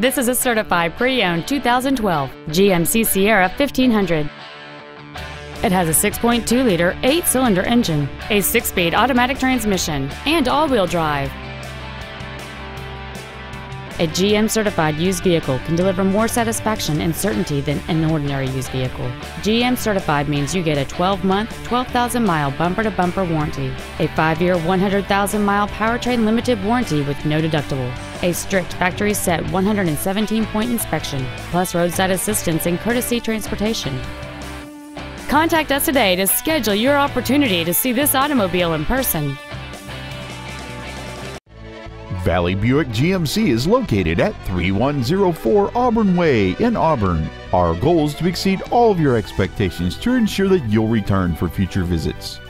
This is a certified pre-owned 2012 GMC Sierra 1500. It has a 6.2-liter, 8-cylinder engine, a 6-speed automatic transmission, and all-wheel drive. A GM certified used vehicle can deliver more satisfaction and certainty than an ordinary used vehicle. GM certified means you get a 12 month, 12,000 mile bumper to bumper warranty, a 5 year, 100,000 mile powertrain limited warranty with no deductible, a strict factory set 117 point inspection, plus roadside assistance and courtesy transportation. Contact us today to schedule your opportunity to see this automobile in person. Valley Buick GMC is located at 3104 Auburn Way in Auburn. Our goal is to exceed all of your expectations to ensure that you'll return for future visits.